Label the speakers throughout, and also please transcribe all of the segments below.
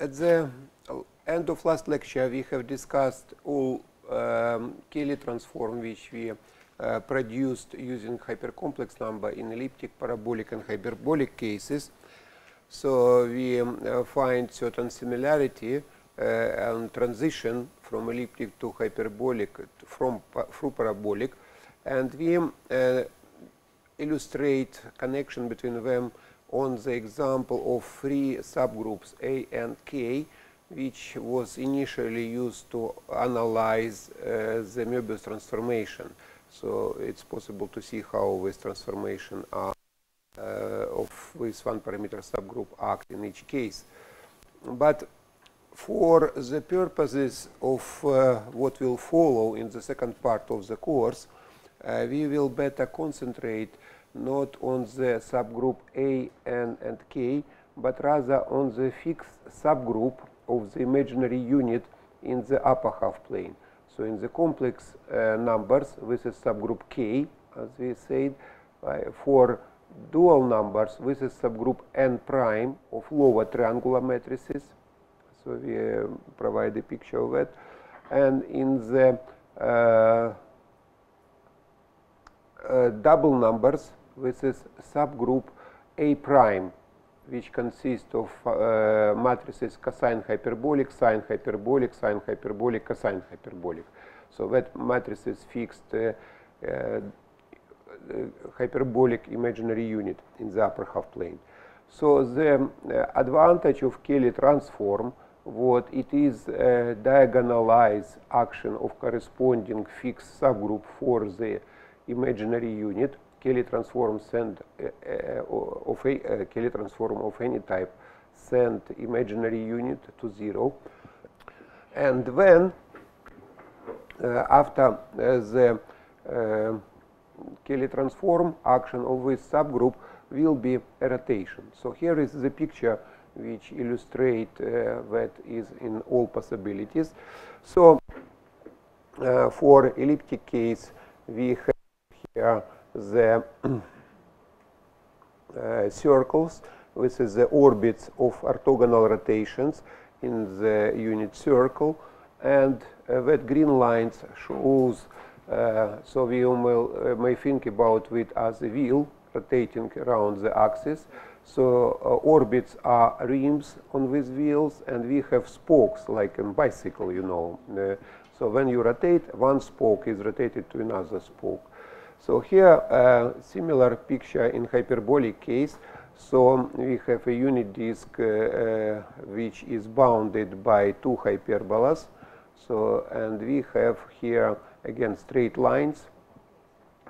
Speaker 1: At the end of last lecture, we have discussed all um, Cayley transform which we uh, produced using hypercomplex number in elliptic, parabolic, and hyperbolic cases. So we um, uh, find certain similarity uh, and transition from elliptic to hyperbolic from through parabolic, and we uh, illustrate connection between them on the example of three subgroups A and K, which was initially used to analyze uh, the Möbius transformation. So it's possible to see how this transformation are, uh, of this one parameter subgroup act in each case. But for the purposes of uh, what will follow in the second part of the course, uh, we will better concentrate not on the subgroup A, N, and K, but rather on the fixed subgroup of the imaginary unit in the upper half plane. So in the complex uh, numbers, this is subgroup K, as we said. Uh, for dual numbers, this is subgroup N prime of lower triangular matrices. So we uh, provide a picture of that. And in the uh, uh, double numbers, this is subgroup A prime, which consists of uh, matrices cosine hyperbolic, sine hyperbolic, sine hyperbolic, cosine hyperbolic. So that matrix is fixed uh, uh, hyperbolic imaginary unit in the upper half plane. So the uh, advantage of Cayley transform what it is a diagonalized action of corresponding fixed subgroup for the imaginary unit Cayley transform send uh, uh, of a uh, Cayley transform of any type send imaginary unit to zero and then after the Cayley transform action of this subgroup will be a rotation. So here is the picture which illustrate uh, that is in all possibilities. So uh, for elliptic case we have here the uh, circles. This is the orbits of orthogonal rotations in the unit circle. And uh, that green lines shows, uh, so we uh, may think about it as a wheel rotating around the axis. So uh, orbits are rims on these wheels, and we have spokes like a bicycle, you know. Uh, so when you rotate, one spoke is rotated to another spoke. So here, a similar picture in hyperbolic case. So we have a unit disk uh, uh, which is bounded by two hyperbolas. So, and we have here again straight lines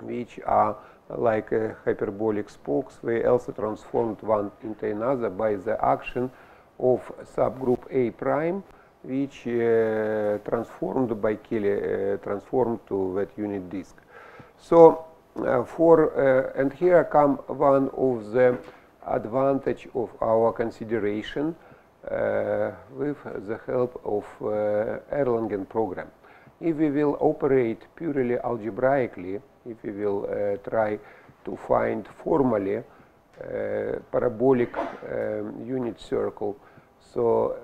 Speaker 1: which are like uh, hyperbolic spokes. They also transformed one into another by the action of subgroup A prime, which uh, transformed by Cayley, uh, transformed to that unit disk. So uh, for uh, and here come one of the advantage of our consideration uh, with the help of Erlangen program. If we will operate purely algebraically, if we will try to find formally parabolic um, unit circle. So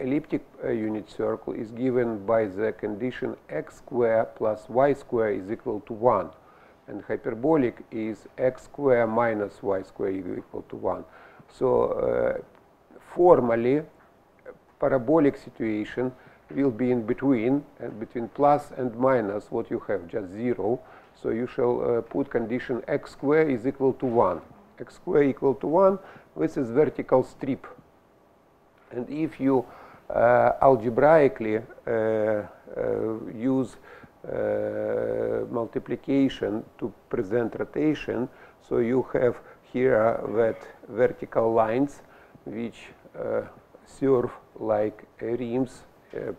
Speaker 1: elliptic uh, unit circle is given by the condition x square plus y square is equal to 1. And hyperbolic is x square minus y square equal to 1. So uh, formally, parabolic situation will be in between, and between plus and minus what you have, just 0. So you shall uh, put condition x square is equal to 1. x square equal to 1, this is vertical strip. And if you uh, algebraically uh, uh, use multiplication to present rotation, so you have here that vertical lines which serve like rims,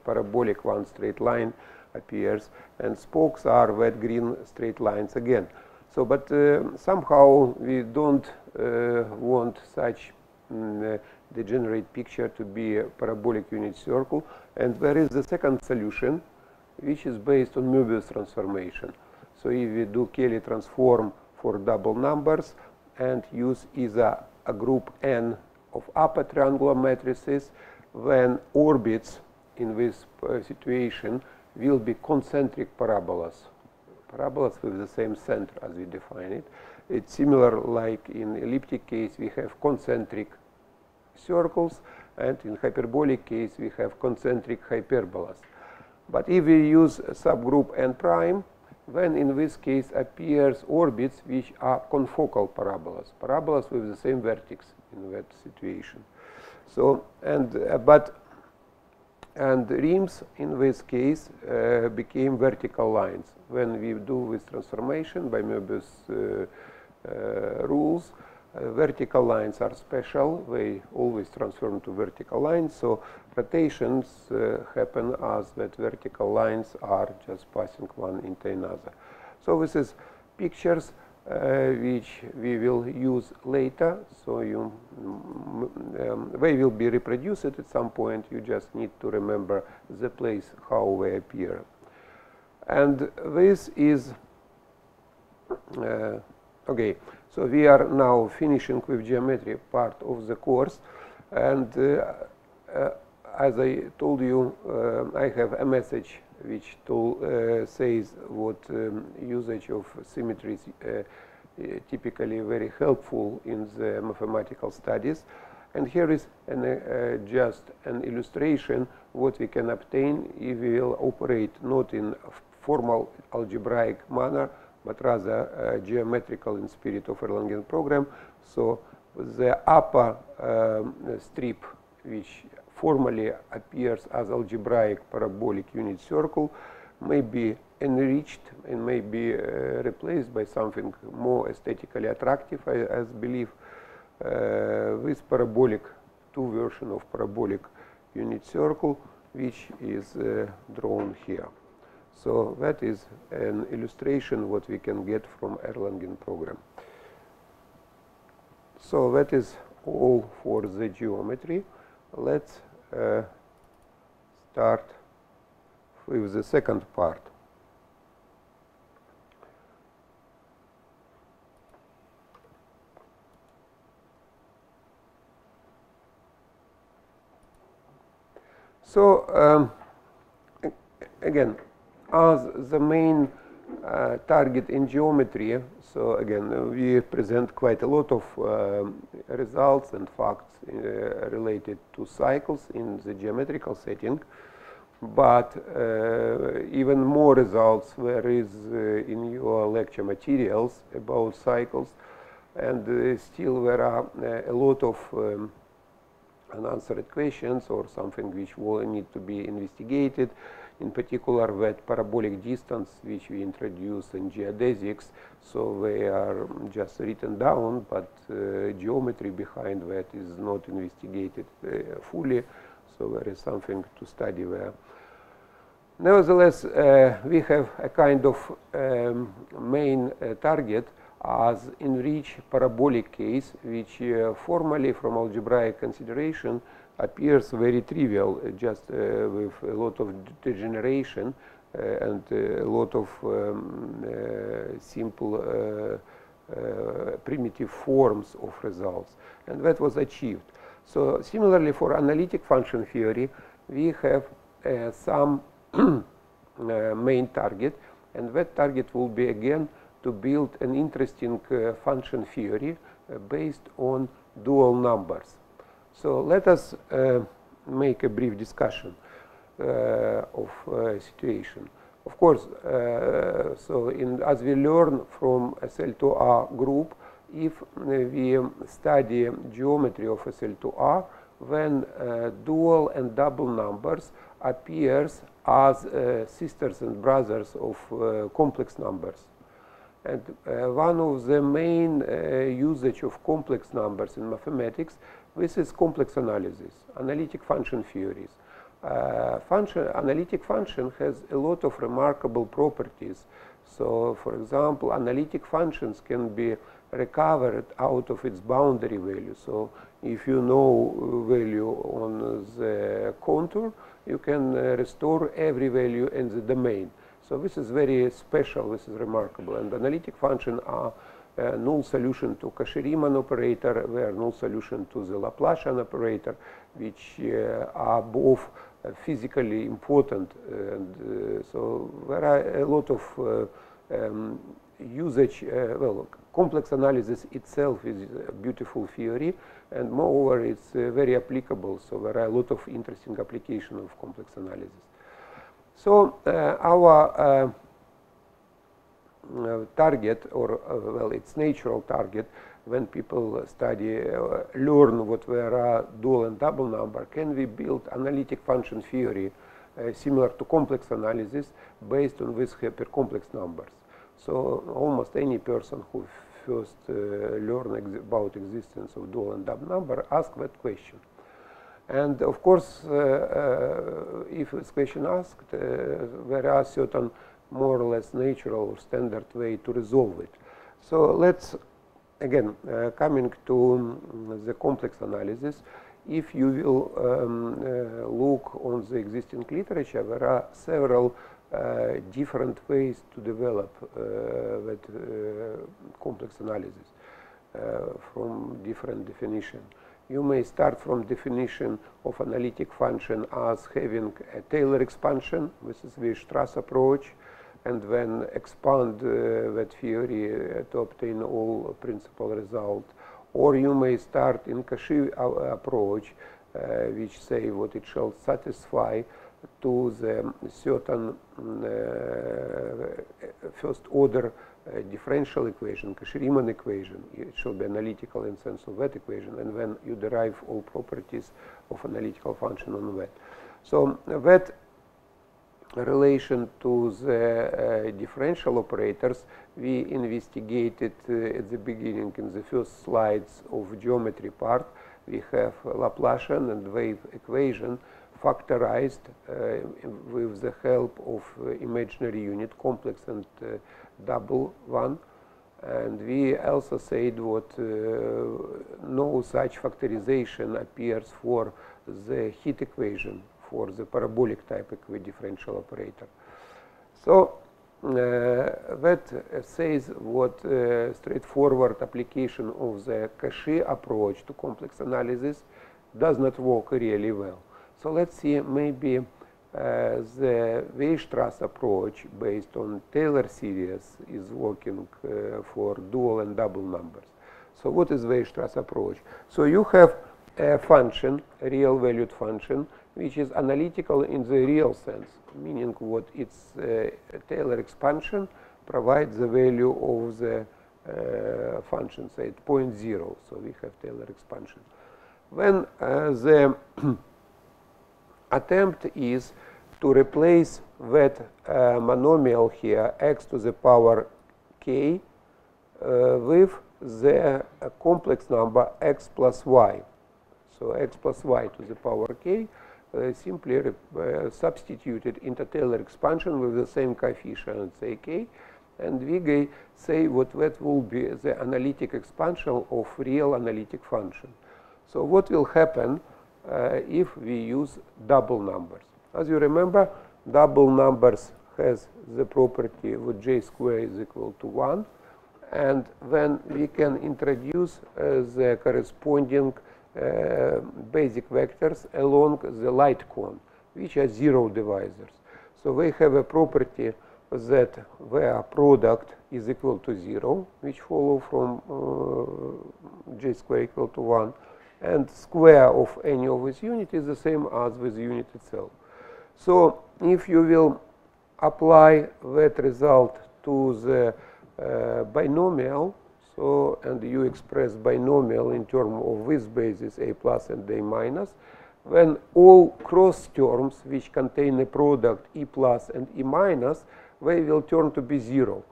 Speaker 1: parabolic one straight line appears, and spokes are wet green straight lines again. So, but uh, somehow we don't uh, want such mm, degenerate picture to be a parabolic unit circle. And there is the second solution, which is based on Möbius transformation. So if we do Cayley transform for double numbers and use either a group n of upper triangular matrices then orbits in this uh, situation will be concentric parabolas. Parabolas with the same center as we define it. It's similar like in elliptic case we have concentric circles and in hyperbolic case we have concentric hyperbolas. But if we use subgroup n prime, then in this case appears orbits which are confocal parabolas, parabolas with the same vertex in that situation. So, and uh, but and rims in this case uh, became vertical lines when we do this transformation by Möbius uh, uh rules uh, vertical lines are special. They always transform to vertical lines. So rotations uh, happen as that vertical lines are just passing one into another. So this is pictures uh, which we will use later. So you, um, they will be reproduced at some point. You just need to remember the place how they appear. And this is uh, okay. So we are now finishing with geometry part of the course and uh, uh, as I told you, uh, I have a message which told, uh, says what um, usage of symmetries uh, typically very helpful in the mathematical studies. And here is an, uh, just an illustration what we can obtain if we will operate not in formal algebraic manner, but rather uh, geometrical in spirit of Erlangen program. So the upper um, strip, which formally appears as algebraic parabolic unit circle, may be enriched and may be uh, replaced by something more aesthetically attractive, I, I believe, uh, with parabolic, two version of parabolic unit circle, which is uh, drawn here. So that is an illustration what we can get from Erlangen program. So that is all for the geometry. Let's uh, start with the second part. So um, again, as the main uh, target in geometry. So again, uh, we present quite a lot of uh, results and facts uh, related to cycles in the geometrical setting. But uh, even more results there is uh, in your lecture materials about cycles. And still there are a lot of um, unanswered questions or something which will need to be investigated in particular that parabolic distance which we introduce in geodesics, so they are just written down, but uh, geometry behind that is not investigated uh, fully, so there is something to study there. Nevertheless, uh, we have a kind of um, main uh, target as enriched parabolic case, which uh, formally from algebraic consideration appears very trivial, uh, just uh, with a lot of degeneration uh, and a lot of um, simple primitive forms of results. And that was achieved. So similarly for analytic function theory, we have some main target, and that target will be again to build an interesting uh, function theory uh, based on dual numbers. So let us uh, make a brief discussion uh, of uh, situation. Of course, uh, so in, as we learn from SL2R group, if we study geometry of SL2R, then uh, dual and double numbers appears as uh, sisters and brothers of complex numbers. And one of the main usage of complex numbers in mathematics this is complex analysis, analytic function theories. Uh, function, analytic function has a lot of remarkable properties. So, for example, analytic functions can be recovered out of its boundary value. So, if you know value on the contour, you can uh, restore every value in the domain. So, this is very special, this is remarkable. And analytic functions are uh, null solution to Cauchy-Riemann operator, where null solution to the Laplacian operator, which uh, are both physically important. And so there are a lot of um, usage, well, complex analysis itself is a beautiful theory, and moreover, it's very applicable. So there are a lot of interesting applications of complex analysis. So our target, or well, it's natural target, when people study, learn what are dual and double number, can we build analytic function theory similar to complex analysis based on these hypercomplex numbers? So almost any person who first uh, learn ex about existence of dual and double number ask that question. And of course, uh, uh, if this question asked, there are certain more or less natural standard way to resolve it. So let's, again, uh, coming to um, the complex analysis, if you will um, uh, look on the existing literature, there are several uh, different ways to develop uh, that uh, complex analysis from different definition. You may start from definition of analytic function as having a Taylor expansion. This is the Weierstrass approach and then expand uh, that theory uh, to obtain all principal result. Or you may start in Cauchy approach, uh, which say what it shall satisfy to the certain uh, first order differential equation, Cauchy-Riemann equation. It should be analytical in sense of that equation, and then you derive all properties of analytical function on that. So that relation to the uh, differential operators we investigated uh, at the beginning in the first slides of geometry part. We have Laplacian and wave equation factorized uh, with the help of imaginary unit, complex and double one. And we also said what no such factorization appears for the heat equation for the parabolic type equidifferential operator. So uh, that says what uh, straightforward application of the Cauchy approach to complex analysis does not work really well. So let's see maybe uh, the Weierstrass approach based on Taylor series is working uh, for dual and double numbers. So what is Weierstrass approach? So you have a function, a real valued function, which is analytical in the real sense, meaning what its uh, Taylor expansion provides the value of the uh, function, say at point zero. So we have Taylor expansion. When uh, the attempt is to replace that uh, monomial here, x to the power k, uh, with the uh, complex number x plus y. So x plus y to the power k simply uh, substituted into Taylor expansion with the same coefficients ak, and we say what that will be the analytic expansion of real analytic function. So what will happen uh, if we use double numbers. As you remember, double numbers has the property that j square is equal to 1 and then we can introduce uh, the corresponding uh, basic vectors along the light cone which are zero divisors. So they have a property that their product is equal to 0 which follow from uh, j square equal to 1 and square of any of these unit is the same as with unit itself. So if you will apply that result to the uh, binomial, so and you express binomial in terms of this basis a plus and a minus, when all cross terms which contain a product e plus and e minus, they will turn to be zero.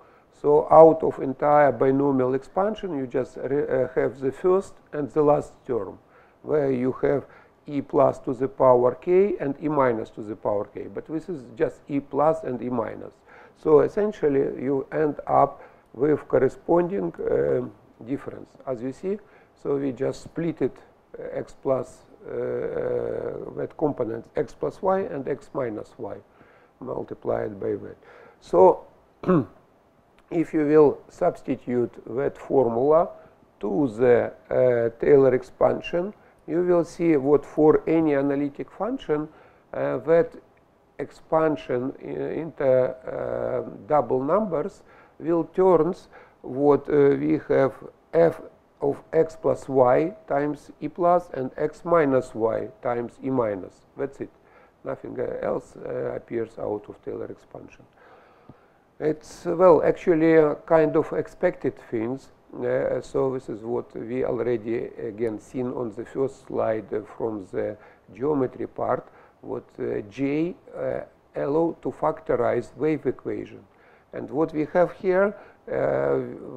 Speaker 1: So out of entire binomial expansion, you just uh, have the first and the last term, where you have e plus to the power k and e minus to the power k. But this is just e plus and e minus. So essentially, you end up with corresponding uh, difference. As you see, so we just split it uh, x plus uh, that component x plus y and x minus y multiplied by that. So if you will substitute that formula to the uh, Taylor expansion, you will see what for any analytic function uh, that expansion into uh, double numbers will turns what uh, we have f of x plus y times e plus and x minus y times e minus. That's it. Nothing else uh, appears out of Taylor expansion. It's, well, actually kind of expected things. Uh, so this is what we already again seen on the first slide uh, from the geometry part, what uh, J uh, allow to factorize wave equation. And what we have here, uh,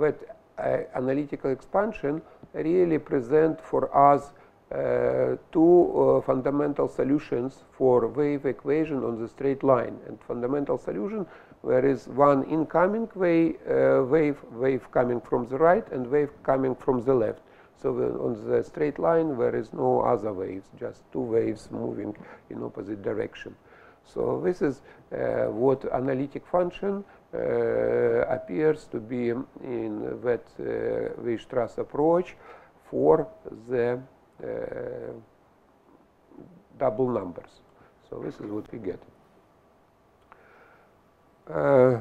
Speaker 1: that uh, analytical expansion really present for us uh, two uh, fundamental solutions for wave equation on the straight line. And fundamental solution, there is one incoming wave, uh, wave, wave coming from the right and wave coming from the left. So on the straight line, there is no other waves, just two waves moving in opposite direction. So this is uh, what analytic function appears to be in that uh, Weierstrass approach for the uh, double numbers. So this is what we get. Uh,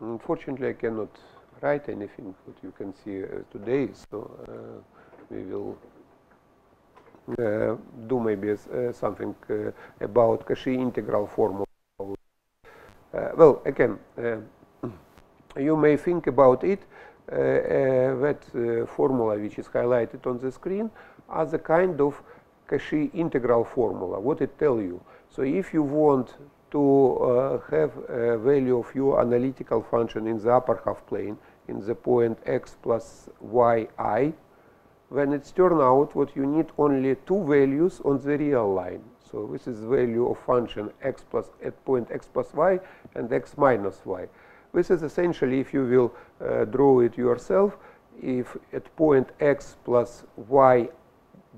Speaker 1: unfortunately, I cannot write anything what you can see uh, today, so uh, we will do maybe something about Cauchy integral formula. Uh, well, again, uh, you may think about it uh, that formula which is highlighted on the screen as a kind of Cauchy integral formula. What it tell you? So if you want to uh, have a value of your analytical function in the upper half plane in the point x plus yi, when it's turn out what you need only two values on the real line. So this is value of function x plus at point x plus y and x minus y. This is essentially, if you will uh, draw it yourself, if at point x plus y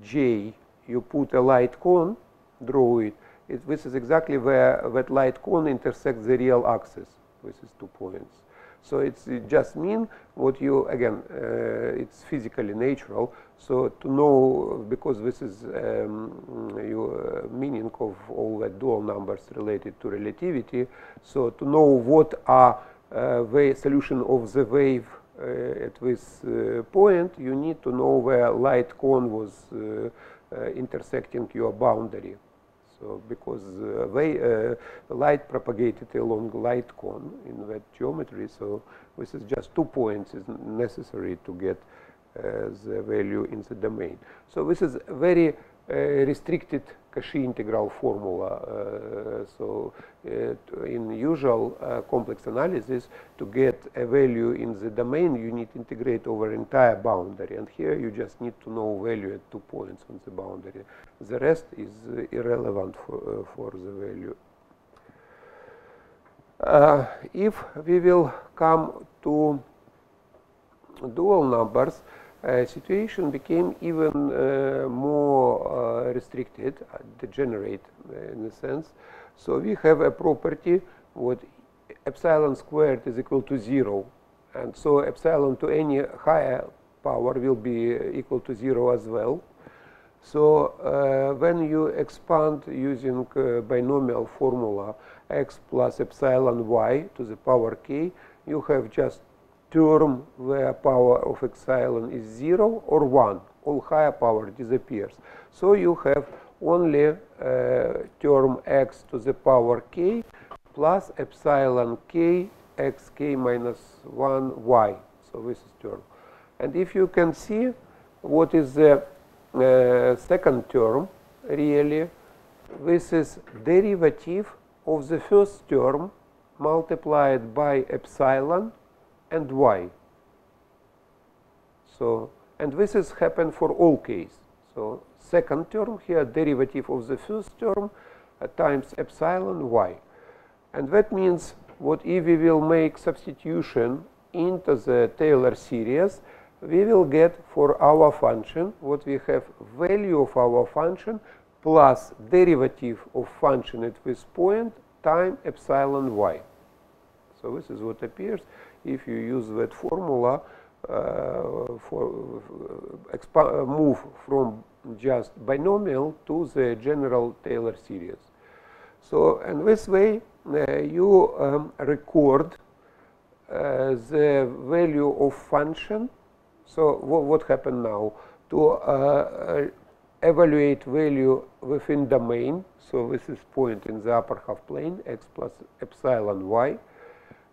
Speaker 1: j you put a light cone, draw it, it, this is exactly where that light cone intersects the real axis. This is two points. So it's, it just mean what you, again, uh, it's physically natural. So to know, because this is um, your meaning of all the dual numbers related to relativity, so to know what are uh, the solution of the wave uh, at this uh, point, you need to know where light cone was uh, uh, intersecting your boundary. So because uh, they, uh, light propagated along light cone in that geometry, so this is just two points is necessary to get uh, the value in the domain. So this is very restricted Cauchy integral formula. Uh, so uh, in usual uh, complex analysis, to get a value in the domain, you need to integrate over entire boundary. And here you just need to know value at two points on the boundary. The rest is irrelevant for, for the value. Uh, if we will come to dual numbers, uh, situation became even uh, more uh, restricted, degenerate in a sense. So we have a property what epsilon squared is equal to zero, and so epsilon to any higher power will be equal to zero as well. So uh, when you expand using uh, binomial formula x plus epsilon y to the power k, you have just term where power of epsilon is 0 or 1. All higher power disappears. So you have only uh, term x to the power k plus epsilon k xk minus 1 y. So this is term. And if you can see what is the uh, second term, really, this is derivative of the first term multiplied by epsilon and y. So, and this has happened for all case. So, second term here, derivative of the first term uh, times epsilon y. And that means what if we will make substitution into the Taylor series, we will get for our function what we have value of our function plus derivative of function at this point time epsilon y. So this is what appears if you use that formula uh, for uh, move from just binomial to the general Taylor series. So in this way, uh, you um, record uh, the value of function. So what happened now? To uh, evaluate value within domain, so this is point in the upper half plane, x plus epsilon y,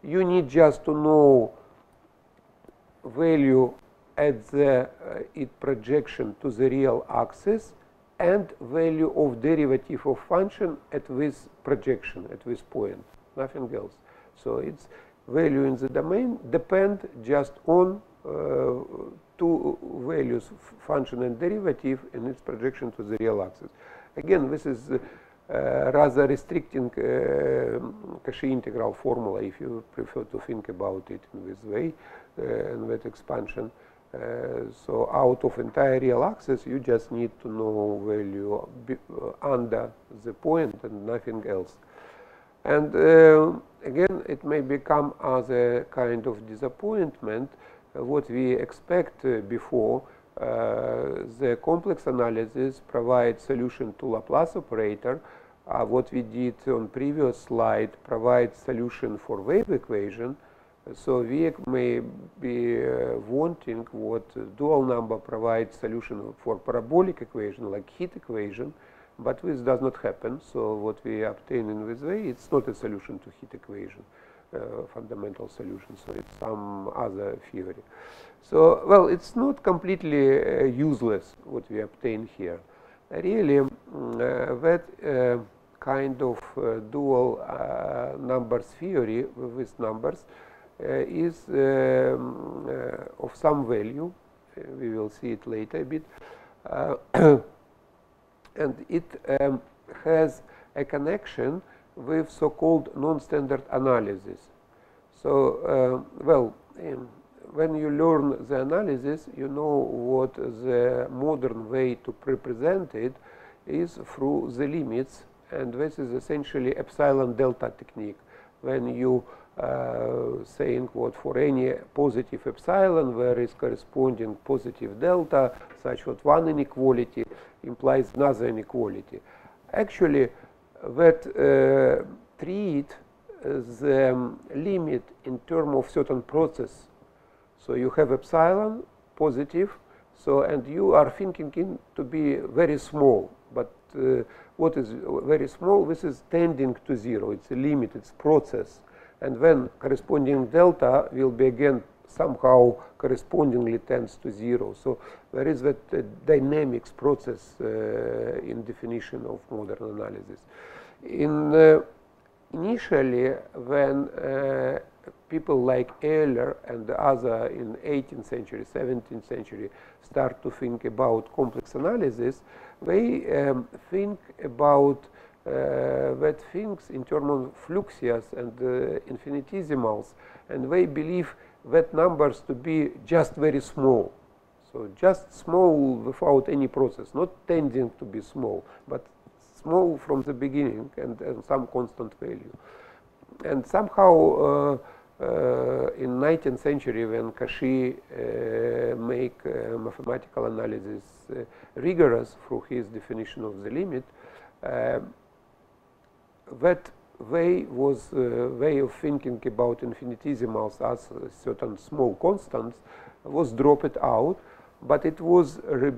Speaker 1: you need just to know value at the uh, it projection to the real axis and value of derivative of function at this projection, at this point, nothing else. So its value in the domain depend just on uh, two values, function and derivative, and its projection to the real axis. Again, this is uh, rather restricting uh, Cauchy integral formula if you prefer to think about it in this way, uh, and that expansion. Uh, so out of entire real axis, you just need to know value uh, under the point and nothing else. And uh, again, it may become as a kind of disappointment what we expect before uh, the complex analysis provides solution to Laplace operator. What we did on previous slide provides solution for wave equation. So we may be uh, wanting what dual number provides solution for parabolic equation like heat equation, but this does not happen. So what we obtain in this way, it's not a solution to heat equation, fundamental solution. So it's some other theory. So well, it's not completely uh, useless what we obtain here. Really, uh, that kind of dual numbers theory with numbers is of some value. We will see it later a bit. and it um, has a connection with so-called non-standard analysis. So, well, um, when you learn the analysis, you know what the modern way to represent it is through the limits, and this is essentially epsilon delta technique. When you uh, saying what for any positive epsilon there is corresponding positive delta such that one inequality implies another inequality. Actually, that uh, treat the um, limit in terms of certain process. So you have epsilon positive, so and you are thinking in to be very small, but uh, what is very small? This is tending to zero. It's a limit. It's process and then corresponding delta will be again somehow correspondingly tends to zero. So there is that uh, dynamics process uh, in definition of modern analysis. In uh, initially, when uh, people like Euler and other in 18th century, 17th century start to think about complex analysis, they um, think about uh, that things in terms of fluxions and uh, infinitesimals, and they believe that numbers to be just very small. So just small without any process, not tending to be small, but small from the beginning and, and some constant value. And somehow uh, uh, in 19th century when Cauchy uh, make uh, mathematical analysis rigorous through his definition of the limit, that way was a way of thinking about infinitesimals as certain small constants was dropped out, but it was re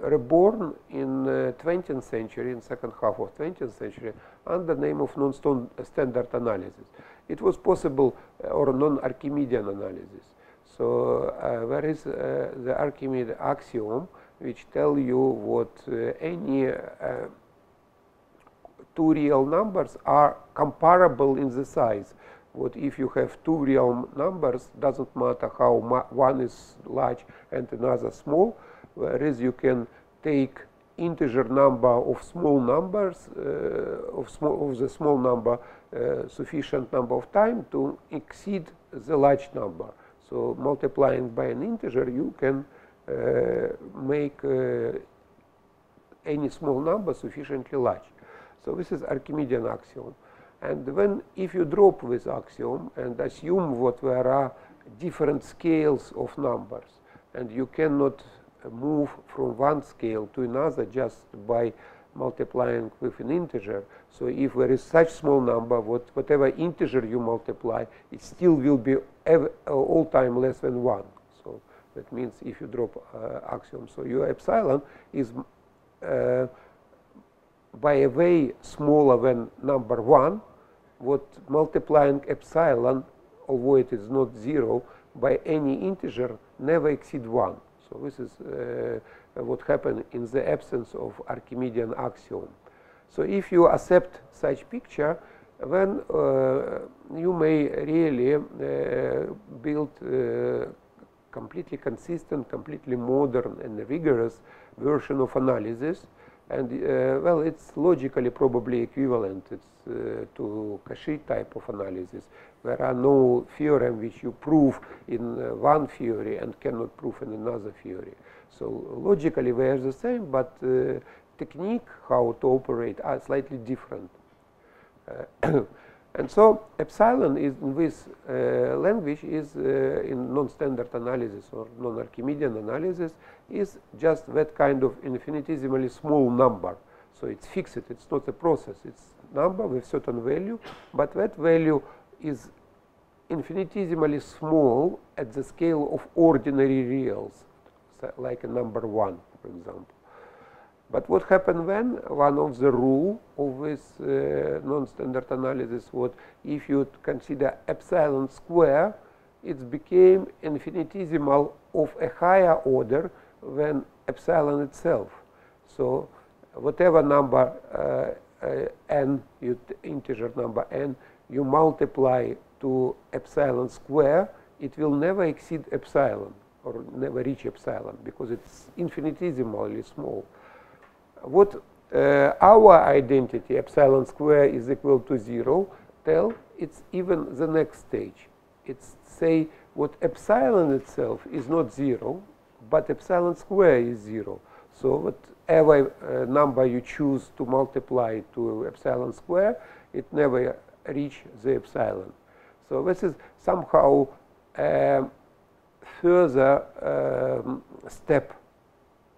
Speaker 1: reborn in uh, 20th century, in second half of 20th century, under the name of non-standard analysis. It was possible, uh, or non-Archimedean analysis. So uh, there is uh, the Archimedes axiom, which tell you what uh, any uh, two real numbers are comparable in the size. What if you have two real numbers, doesn't matter how one is large and another small, whereas you can take integer number of small numbers, uh, of, of the small number, uh, sufficient number of time to exceed the large number. So multiplying by an integer, you can uh, make uh, any small number sufficiently large. So this is Archimedean axiom. And when, if you drop this axiom and assume what there are different scales of numbers, and you cannot move from one scale to another just by multiplying with an integer. So if there is such small number, what, whatever integer you multiply, it still will be ever, all time less than 1. So that means if you drop uh, axiom, so your epsilon is uh, by a way smaller than number 1, what multiplying epsilon, although it is not 0, by any integer never exceed 1. So this is uh, what happened in the absence of Archimedean axiom. So if you accept such picture, then uh, you may really uh, build uh, completely consistent, completely modern and rigorous version of analysis. And uh, well, it's logically probably equivalent it's, uh, to Cauchy type of analysis. There are no theorem which you prove in uh, one theory and cannot prove in another theory. So logically they are the same, but uh, technique how to operate are slightly different. And so epsilon is in this uh, language is uh, in non-standard analysis or non-Archimedean analysis is just that kind of infinitesimally small number. So it's fixed, it's not a process, it's a number with certain value, but that value is infinitesimally small at the scale of ordinary reals like a number 1, for example. But what happened when? One of the rule of this uh, non-standard analysis was if you consider epsilon square, it became infinitesimal of a higher order than epsilon itself. So whatever number uh, uh, n, you integer number n, you multiply to epsilon square, it will never exceed epsilon or never reach epsilon because it's infinitesimally small. What uh, our identity epsilon square is equal to zero tell it's even the next stage. It's say what epsilon itself is not zero, but epsilon square is zero. So whatever uh, number you choose to multiply to epsilon square, it never reach the epsilon. So this is somehow um, further um, step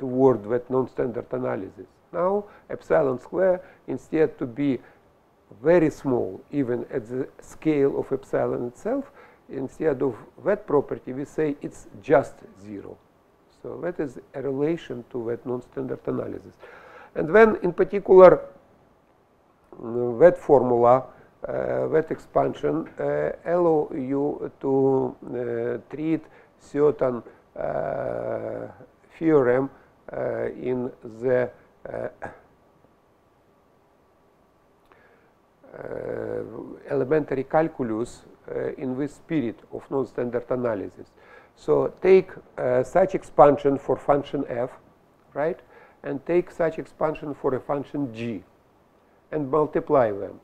Speaker 1: toward that non-standard analysis. Now epsilon square instead to be very small even at the scale of epsilon itself instead of that property we say it's just zero. So that is a relation to that non-standard analysis. And then in particular that formula uh, that expansion uh, allow you to uh, treat certain uh, theorem in the uh, elementary calculus in this spirit of non-standard analysis. So take such expansion for function f, right? And take such expansion for a function g and multiply them.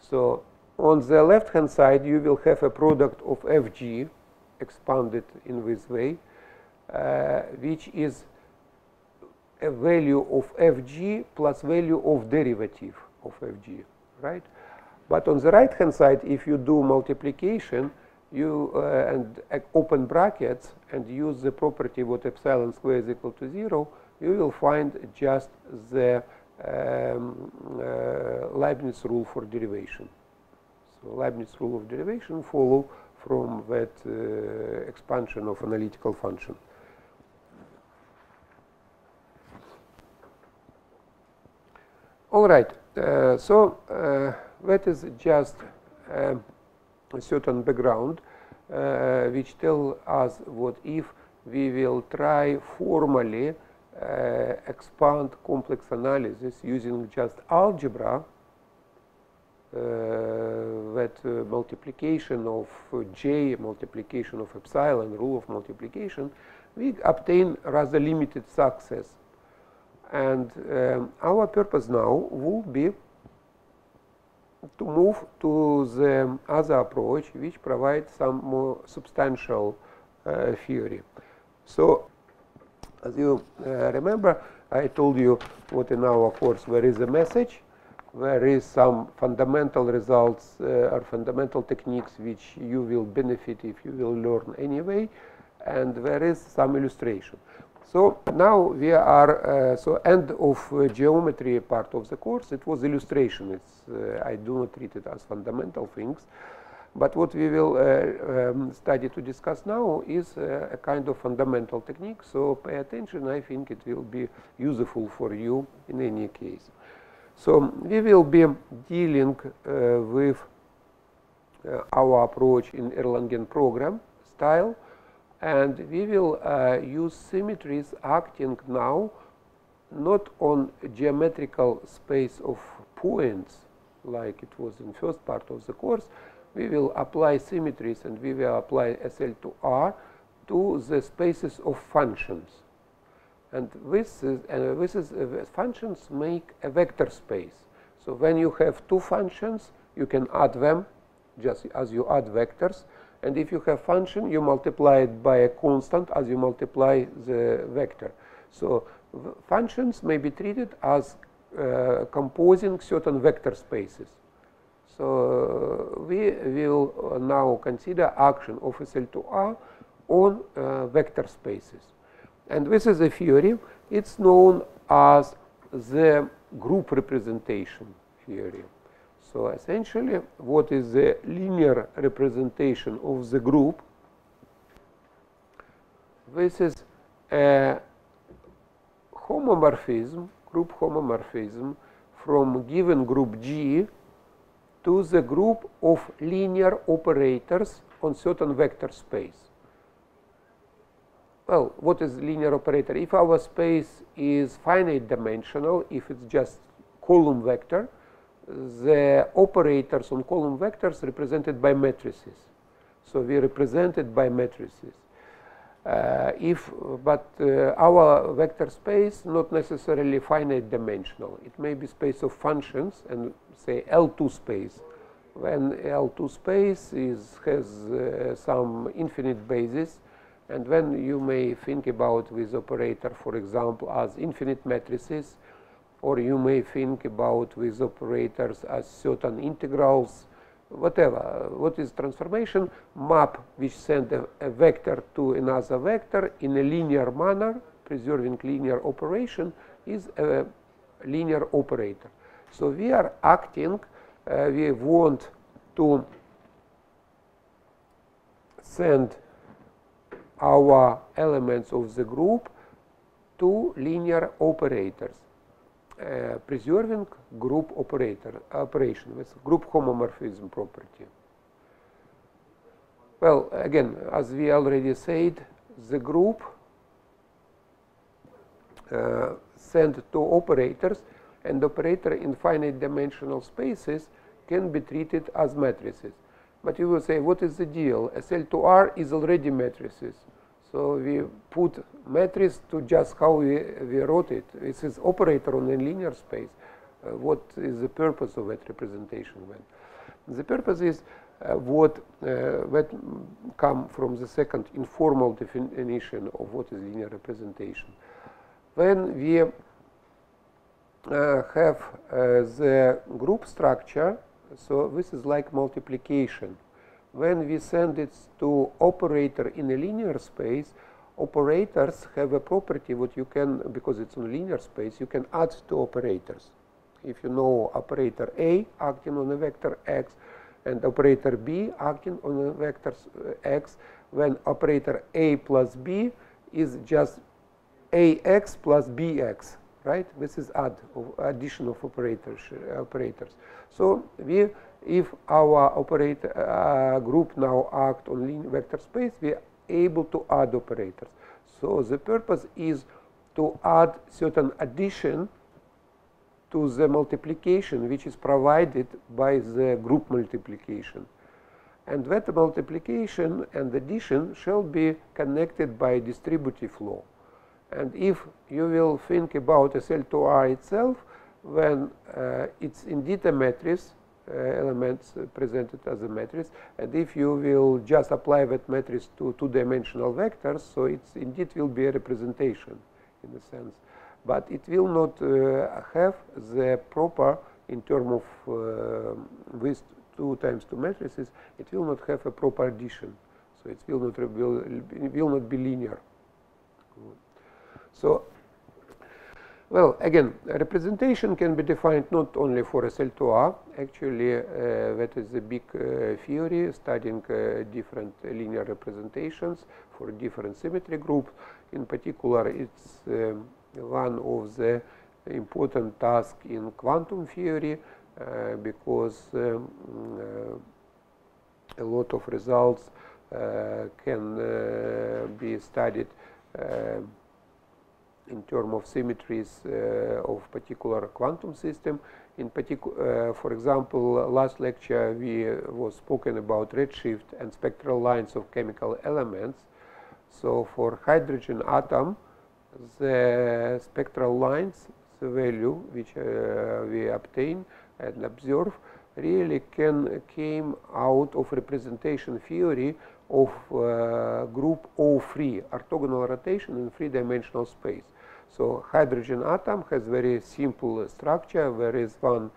Speaker 1: So on the left hand side you will have a product of fg expanded in this way, uh, which is a value of fg plus value of derivative of fg, right? But on the right hand side, if you do multiplication, you uh, and uh, open brackets and use the property what epsilon square is equal to zero, you will find just the um, uh, Leibniz rule for derivation. So Leibniz rule of derivation follow from that uh, expansion of analytical function. All right, uh, so uh, that is just um, a certain background uh, which tell us what if we will try formally uh, expand complex analysis using just algebra uh, that uh, multiplication of j, multiplication of epsilon, rule of multiplication, we obtain rather limited success. And um, our purpose now will be to move to the other approach, which provides some more substantial uh, theory. So, as you uh, remember, I told you what in our course there is a message there is some fundamental results uh, or fundamental techniques which you will benefit if you will learn anyway, and there is some illustration. So now we are, uh, so end of uh, geometry part of the course, it was illustration. It's, uh, I do not treat it as fundamental things. But what we will uh, um, study to discuss now is uh, a kind of fundamental technique. So pay attention. I think it will be useful for you in any case. So we will be dealing uh, with our approach in Erlangen program style. And we will uh, use symmetries acting now not on geometrical space of points like it was in first part of the course, we will apply symmetries and we will apply SL to R to the spaces of functions. And this is, this is uh, functions make a vector space. So when you have two functions, you can add them just as you add vectors. And if you have function, you multiply it by a constant as you multiply the vector. So functions may be treated as uh, composing certain vector spaces. So we will now consider action of SL2R on uh, vector spaces. And this is a theory. It's known as the group representation theory. So essentially, what is the linear representation of the group? This is a homomorphism, group homomorphism from given group G to the group of linear operators on certain vector space. Well, what is linear operator? If our space is finite dimensional, if it's just column vector, the operators on column vectors represented by matrices. So we represent it by matrices. Uh, if, but uh, our vector space not necessarily finite dimensional. It may be space of functions and say L2 space. When L2 space is, has uh, some infinite basis, and when you may think about this operator, for example, as infinite matrices, or you may think about with operators as certain integrals, whatever. What is transformation? Map which send a, a, vector to another vector in a linear manner, preserving linear operation, is a linear operator. So we are acting, uh, we want to send our elements of the group to linear operators, preserving group operator operation with group homomorphism property. Well, again, as we already said, the group uh, sent to operators and operator in finite dimensional spaces can be treated as matrices. But you will say, what is the deal? SL2R is already matrices. So we put matrix to just how we, we wrote it. This is operator on a linear space. Uh, what is the purpose of that representation then? The purpose is uh, what uh, that come from the second informal definition of what is linear representation. When we uh, have uh, the group structure, so this is like multiplication. When we send it to operator in a linear space, operators have a property what you can, because it's a linear space, you can add to operators. If you know operator A acting on a vector x and operator B acting on a vector x, when operator A plus B is just AX plus BX right? This is add addition of operators. Uh, operators. So we, if our operator uh, group now act on linear vector space, we are able to add operators. So the purpose is to add certain addition to the multiplication which is provided by the group multiplication. And that multiplication and addition shall be connected by distributive law. And if you will think about SL2R itself, when uh, it's indeed a matrix, elements presented as a matrix, and if you will just apply that matrix to two-dimensional vectors, so it indeed will be a representation in a sense. But it will not uh, have the proper in terms of uh, with two times two matrices, it will not have a proper addition. So it will not, will, will not be linear. So well, again, representation can be defined not only for SL2R. Actually, uh, that is a big uh, theory studying uh, different linear representations for different symmetry groups. In particular, it's um, one of the important tasks in quantum theory uh, because um, uh, a lot of results uh, can be studied in terms of symmetries uh, of particular quantum system. In particular, uh, for example, last lecture we uh, was spoken about redshift and spectral lines of chemical elements. So for hydrogen atom, the spectral lines, the value which we obtain and observe, really can came out of representation theory of uh, group O3, orthogonal rotation in three-dimensional space. So hydrogen atom has very simple structure. There is one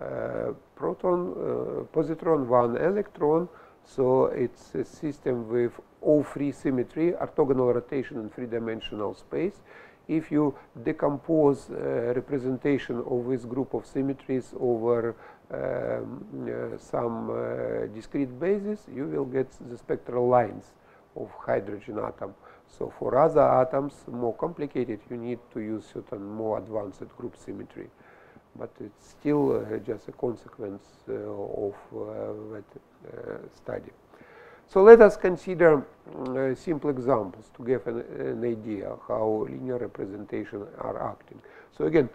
Speaker 1: uh, proton, uh, positron, one electron. So it's a system with O3 symmetry, orthogonal rotation in three-dimensional space. If you decompose uh, representation of this group of symmetries over um, uh, some uh, discrete basis, you will get the spectral lines of hydrogen atom. So for other atoms, more complicated, you need to use certain more advanced group symmetry. But it's still uh, just a consequence uh, of uh, that uh, study. So let us consider uh, simple examples to give an, an, idea how linear representation are acting. So again,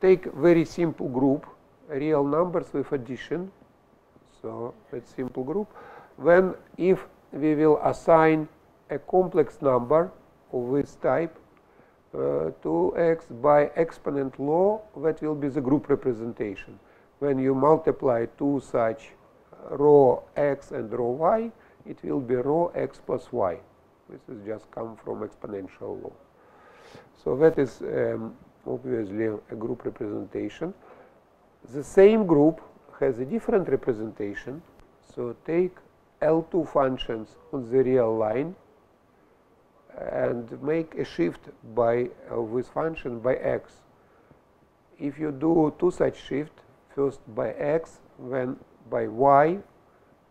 Speaker 1: take very simple group, real numbers with addition. So that simple group. When if we will assign a complex number of this type uh, 2x by exponent law, that will be the group representation. When you multiply two such rho x and rho y, it will be rho x plus y. This is just come from exponential law. So that is um, obviously a group representation. The same group has a different representation. So take L2 functions on the real line and make a shift by uh, with function by x. If you do two such shift, first by x, then by y,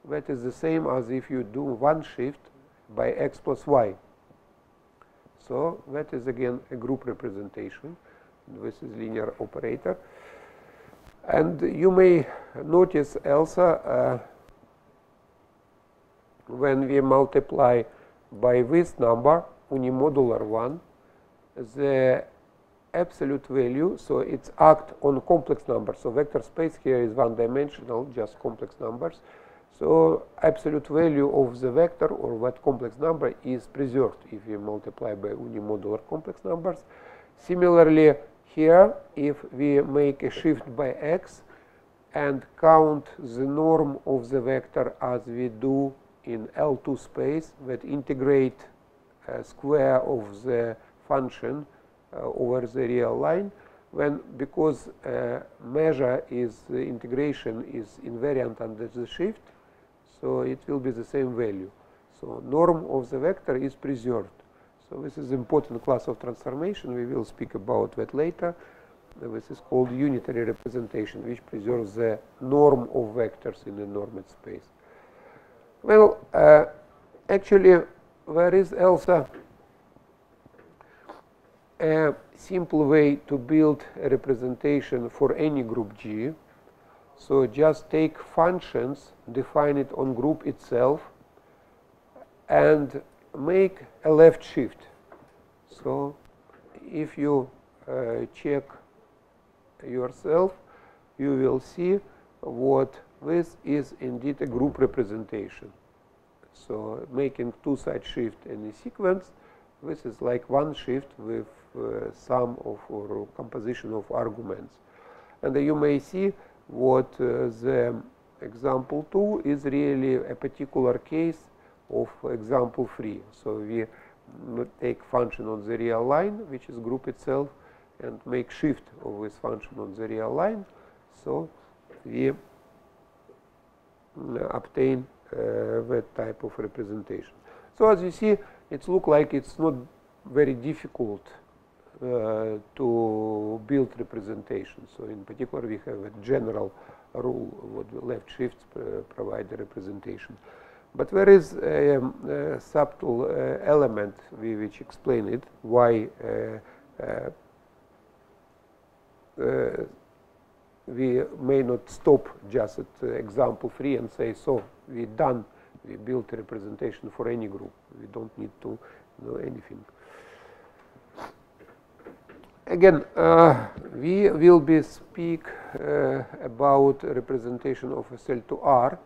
Speaker 1: that is the same as if you do one shift by x plus y. So that is again a group representation. This is linear operator. And you may notice also uh, when we multiply by this number, unimodular one, the absolute value, so it's act on complex numbers. So vector space here is one dimensional, just complex numbers. So absolute value of the vector or that complex number is preserved if you multiply by unimodular complex numbers. Similarly, here, if we make a shift by x and count the norm of the vector as we do in L2 space that integrate square of the function uh, over the real line when because uh, measure is the integration is invariant under the shift so it will be the same value. So norm of the vector is preserved. So this is important class of transformation. We will speak about that later. This is called unitary representation which preserves the norm of vectors in the normed space. Well uh, actually there is also a simple way to build a representation for any group G. So just take functions, define it on group itself, and make a left shift. So if you uh, check yourself, you will see what this is indeed a group representation. So making two such shift in a sequence, this is like one shift with uh, sum of or composition of arguments. And you may see what uh, the example 2 is really a particular case of example 3. So we take function on the real line, which is group itself, and make shift of this function on the real line. So we obtain that type of representation. So as you see, it looks like it's not very difficult uh, to build representation. So in particular, we have a general rule what left shifts provide the representation. But there is a, um, a subtle uh, element which explain it why uh, uh, uh we may not stop just at uh, example three and say so we done we built a representation for any group. We don't need to know anything. Again uh, we will be speak uh, about representation of SL2R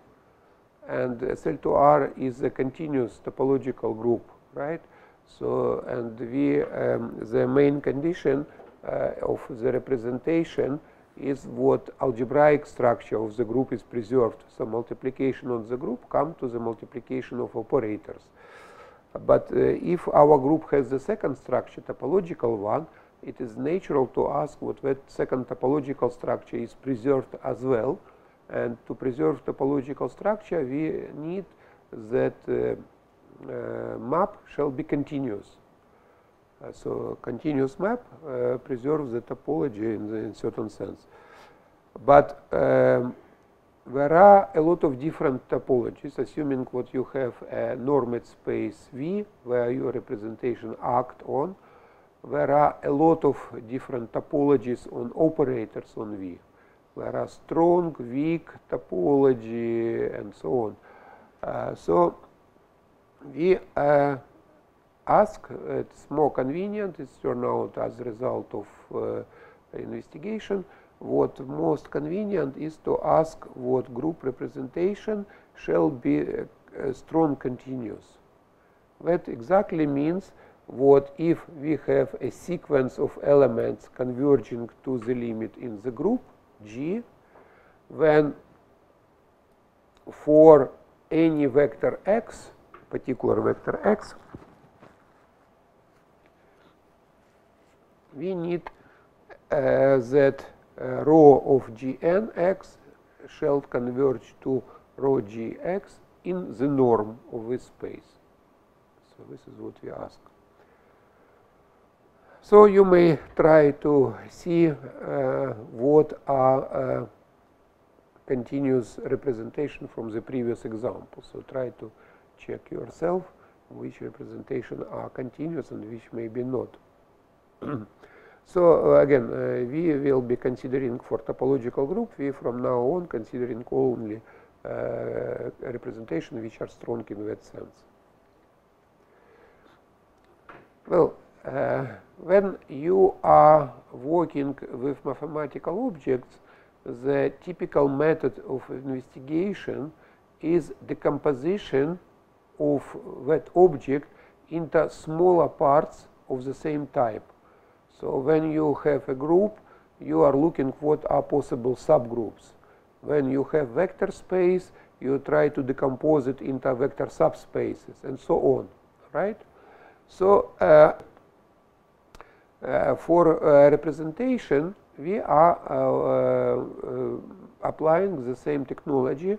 Speaker 1: and SL2R is a continuous topological group right? So and we um, the main condition uh, of the representation is what algebraic structure of the group is preserved. So multiplication on the group come to the multiplication of operators. But uh, if our group has the second structure, topological one, it is natural to ask what that second topological structure is preserved as well. And to preserve topological structure, we need that uh, uh, map shall be continuous. Uh, so continuous map uh, preserves the topology in, the, in certain sense. But um, there are a lot of different topologies, assuming what you have a normed space V, where your representation act on. There are a lot of different topologies on operators on V. There are strong, weak topology, and so on. Uh, so we uh, ask, it's more convenient, it's turned out as a result of uh, investigation, what most convenient is to ask what group representation shall be a, a strong continuous. That exactly means what if we have a sequence of elements converging to the limit in the group G, then for any vector x, particular vector x, we need uh, that uh, rho of gnx shall converge to rho gx in the norm of this space. So this is what we ask. So you may try to see uh, what are uh, continuous representation from the previous example. So try to check yourself which representation are continuous and which may be not. So uh, again, uh, we will be considering for topological group, we from now on considering only uh, representation which are strong in that sense. Well, uh, when you are working with mathematical objects, the typical method of investigation is decomposition of that object into smaller parts of the same type. So when you have a group, you are looking what are possible subgroups. When you have vector space, you try to decompose it into vector subspaces and so on, right? So uh, uh, for uh, representation, we are uh, uh, applying the same technology.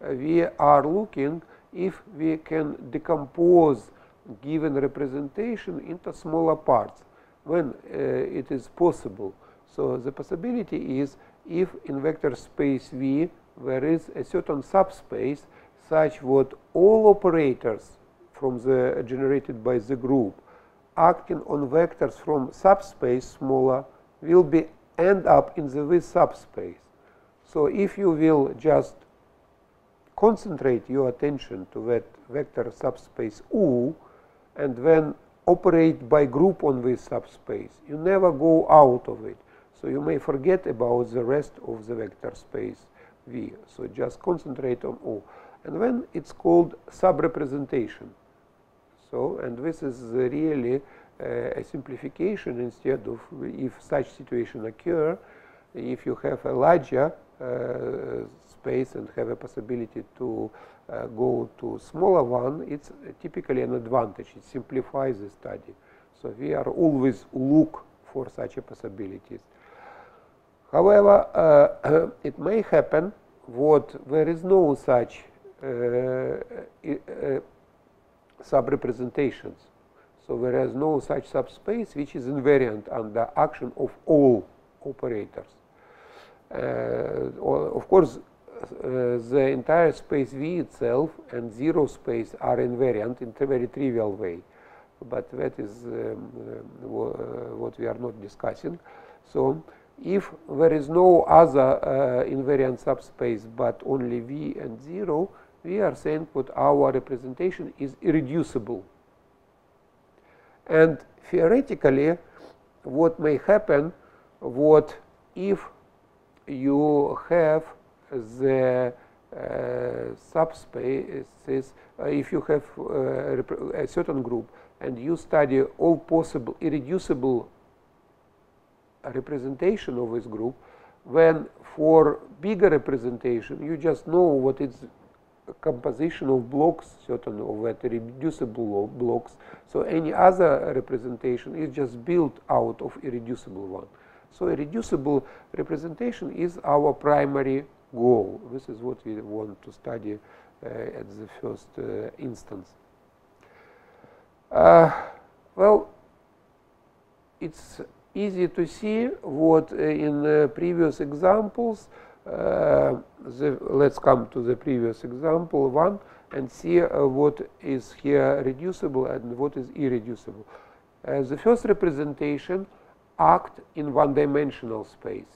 Speaker 1: We are looking if we can decompose given representation into smaller parts when uh, it is possible. So the possibility is if in vector space V there is a certain subspace such that all operators from the generated by the group acting on vectors from subspace smaller will be end up in the V subspace. So if you will just concentrate your attention to that vector subspace U and then operate by group on this subspace. You never go out of it. So you may forget about the rest of the vector space V. So just concentrate on O. And then it's called subrepresentation. So, and this is really uh, a simplification instead of if such situation occur, if you have a larger uh, space and have a possibility to uh, go to smaller one, it's typically an advantage. It simplifies the study. So we are always look for such possibilities. However, uh, it may happen what there is no such uh, uh, subrepresentations. So there is no such subspace which is invariant under action of all operators. Uh, of course, the entire space V itself and zero space are invariant in a very trivial way. But that is um, uh, what we are not discussing. So if there is no other uh, invariant subspace but only V and 0, we are saying that our representation is irreducible. And theoretically, what may happen, what if you have the uh, subspaces, uh, if you have uh, a certain group and you study all possible irreducible representation of this group, when for bigger representation you just know what is composition of blocks, certain of that irreducible blocks. So any other representation is just built out of irreducible one. So irreducible representation is our primary goal. This is what we want to study uh, at the first uh, instance. Uh, well, it's easy to see what uh, in previous examples, uh, the, let's come to the previous example one and see uh, what is here reducible and what is irreducible. the first representation act in one-dimensional space.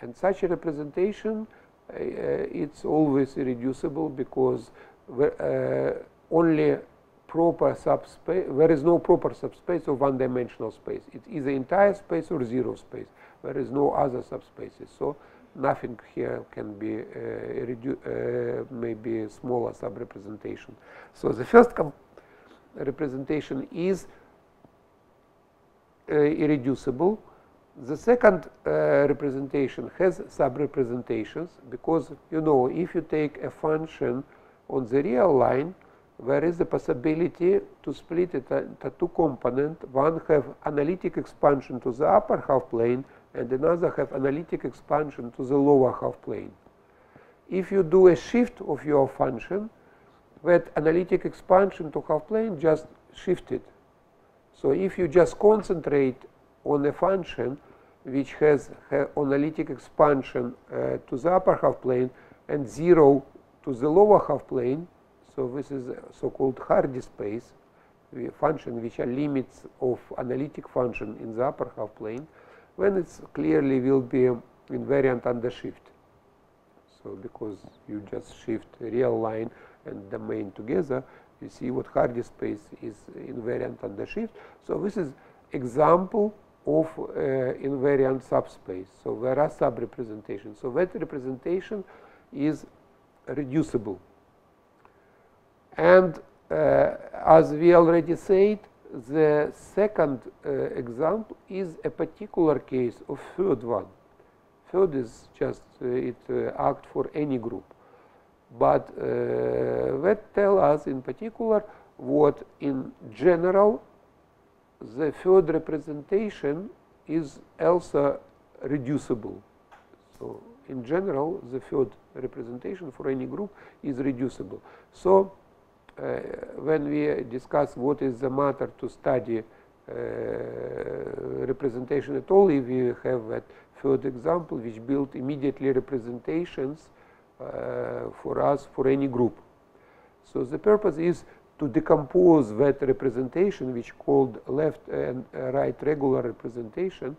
Speaker 1: And such a representation, uh, it's always irreducible because uh, only proper subspace, there is no proper subspace of one-dimensional space. It's either entire space or zero space. There is no other subspaces. So nothing here can be uh, uh, maybe smaller subrepresentation. So the first representation is uh, irreducible. The second uh, representation has subrepresentations because you know if you take a function on the real line there is the possibility to split it into two components. One have analytic expansion to the upper half plane and another have analytic expansion to the lower half plane. If you do a shift of your function, that analytic expansion to half plane just shifted. So if you just concentrate on a function which has analytic expansion uh, to the upper half plane and zero to the lower half plane, so this is so-called Hardy space, function which are limits of analytic function in the upper half plane, when it's clearly will be invariant under shift. So because you just shift real line and domain together, you see what Hardy space is invariant under shift. So this is example of uh, invariant subspace. So there are sub-representations. So that representation is reducible. And uh, as we already said, the second uh, example is a particular case of third one. Third is just uh, it act for any group. But that tell us in particular what in general the third representation is also reducible. So in general, the third representation for any group is reducible. So uh, when we discuss what is the matter to study uh, representation at all, if we have that third example which built immediately representations uh, for us for any group. So the purpose is to decompose that representation which called left and right regular representation,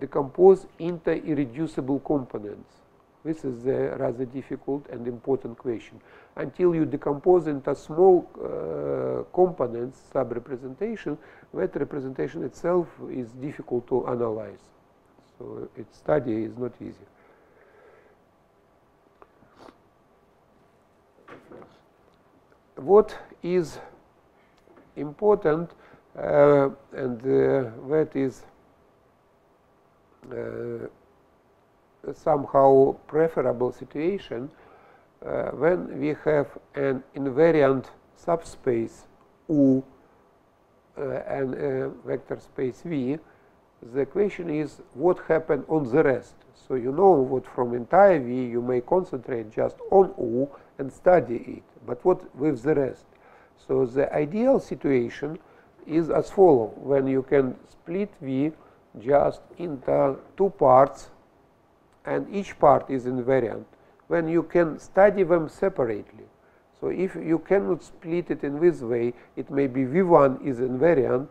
Speaker 1: decompose into irreducible components. This is a rather difficult and important question. Until you decompose into small uh, components, sub-representation, that representation itself is difficult to analyze. So its study is not easy. What is important uh, and uh, that is uh, somehow preferable situation uh, when we have an invariant subspace U uh, and vector space V, the question is what happened on the rest. So you know what from entire V you may concentrate just on U and study it, but what with the rest? So the ideal situation is as follow, when you can split V just into two parts and each part is invariant, when you can study them separately. So if you cannot split it in this way, it may be V1 is invariant,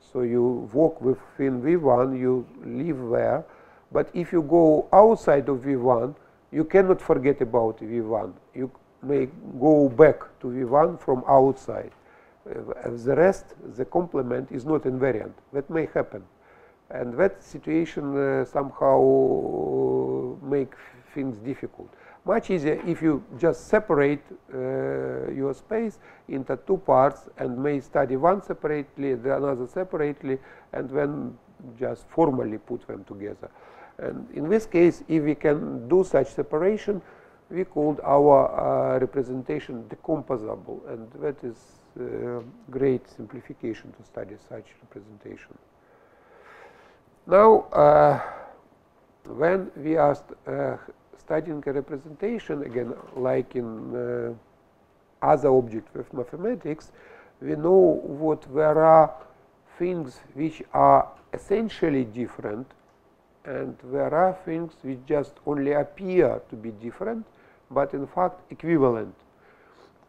Speaker 1: so you walk within V1, you live there, but if you go outside of V1, you cannot forget about V1. You may go back to V1 from outside. Uh, the rest, the complement is not invariant. That may happen. And that situation uh, somehow make things difficult. Much easier if you just separate uh, your space into two parts and may study one separately, the another separately, and then just formally put them together. And in this case, if we can do such separation, we called our uh, representation decomposable, and that is uh, great simplification to study such representation. Now, uh, when we are st studying a representation, again, like in other objects with mathematics, we know what there are things which are essentially different and there are things which just only appear to be different, but in fact equivalent.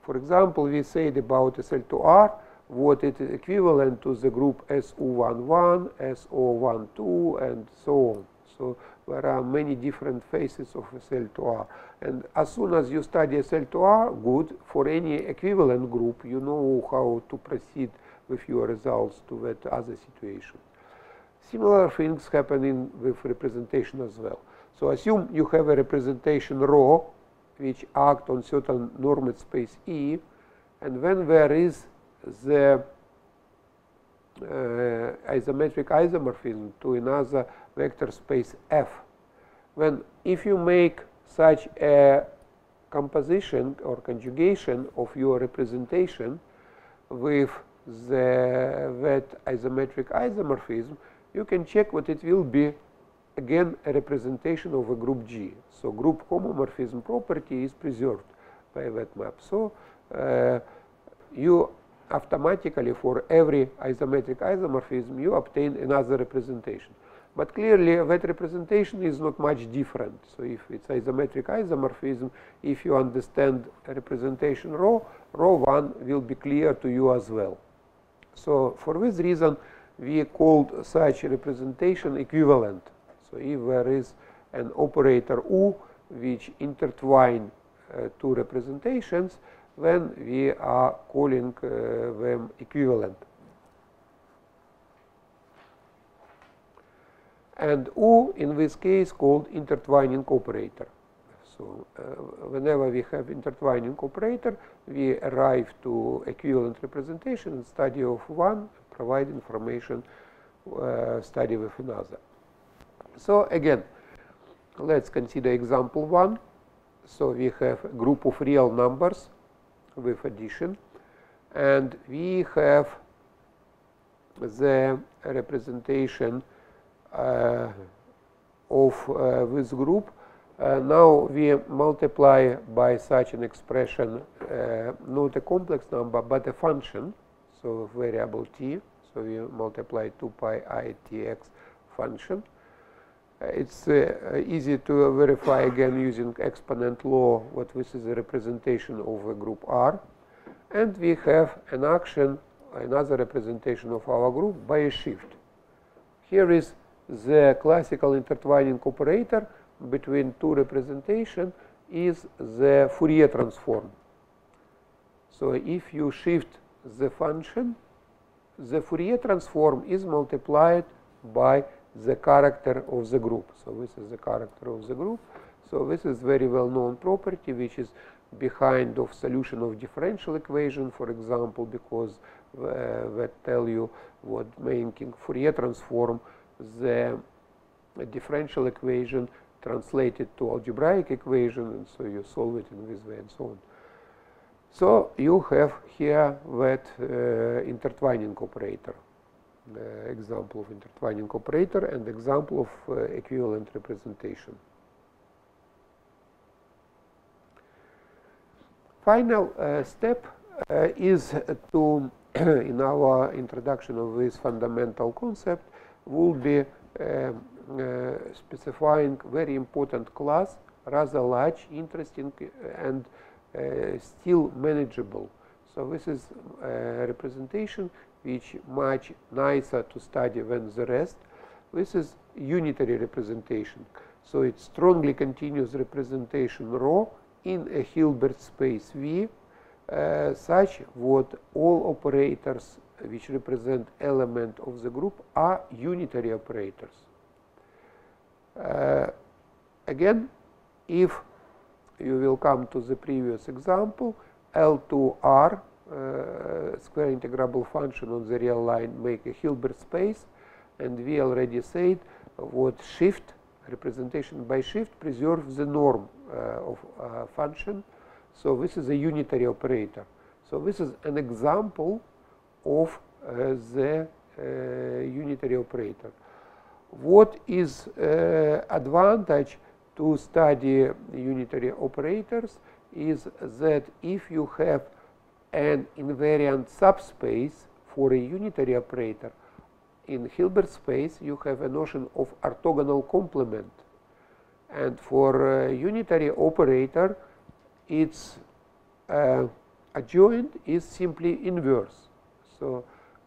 Speaker 1: For example, we said about SL2R what it is equivalent to the group SU11, SO12, and so on. So there are many different phases of SL2R. And as soon as you study SL2R, good, for any equivalent group, you know how to proceed with your results to that other situation. Similar things happen with representation as well. So assume you have a representation rho which act on certain normed space E, and when there is the uh, isometric isomorphism to another vector space F, when if you make such a composition or conjugation of your representation with the that isometric isomorphism, you can check what it will be again a representation of a group G. So group homomorphism property is preserved by that map. So uh, you automatically for every isometric isomorphism you obtain another representation. But clearly that representation is not much different. So if it's isometric isomorphism, if you understand representation rho, rho 1 will be clear to you as well. So for this reason we called such representation equivalent. So if there is an operator U which intertwine uh, two representations, then we are calling uh, them equivalent. And U in this case called intertwining operator. So uh, whenever we have intertwining operator, we arrive to equivalent representation study of one provide information study with another. So again, let's consider example one. So we have a group of real numbers with addition, and we have the representation uh, of uh, this group. Uh, now we multiply by such an expression uh, not a complex number but a function so variable t. So we multiply 2 pi i t x function. Uh, it's uh, easy to verify again using exponent law what this is a representation of a group R. And we have an action, another representation of our group by a shift. Here is the classical intertwining operator between two representation is the Fourier transform. So if you shift the function, the Fourier transform is multiplied by the character of the group. So this is the character of the group. So this is very well known property which is behind of solution of differential equation, for example, because uh, that tell you what making Fourier transform the differential equation translated to algebraic equation, and so you solve it in this way and so on. So you have here that uh, intertwining operator. Uh, example of intertwining operator and example of uh, equivalent representation. Final uh, step uh, is to, in our introduction of this fundamental concept, will be um, uh, specifying very important class, rather large, interesting, and uh, still manageable. So this is representation which much nicer to study than the rest. This is unitary representation. So it's strongly continuous representation rho in a Hilbert space V uh, such that all operators which represent element of the group are unitary operators. Uh, again, if you will come to the previous example, L2R uh, square integrable function on the real line make a Hilbert space, and we already said what shift representation by shift preserves the norm uh, of uh, function. So this is a unitary operator. So this is an example of the unitary operator. What is advantage to study unitary operators is that if you have an invariant subspace for a unitary operator, in Hilbert space you have a notion of orthogonal complement. And for a unitary operator, its uh, adjoint is simply inverse. So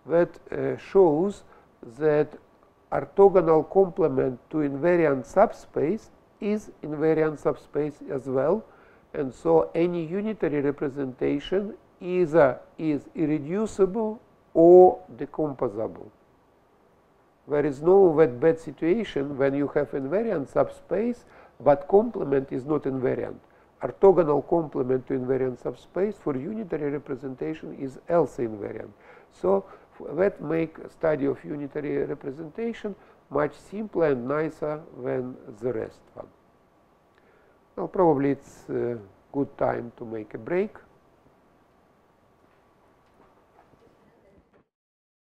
Speaker 1: that uh, shows that orthogonal complement to invariant subspace is invariant subspace as well. And so any unitary representation either is irreducible or decomposable. There is no that bad situation when you have invariant subspace, but complement is not invariant. Orthogonal complement to invariant subspace for unitary representation is also invariant. So that make study of unitary representation much simpler and nicer than the rest one. Well, probably it's a good time to make a break.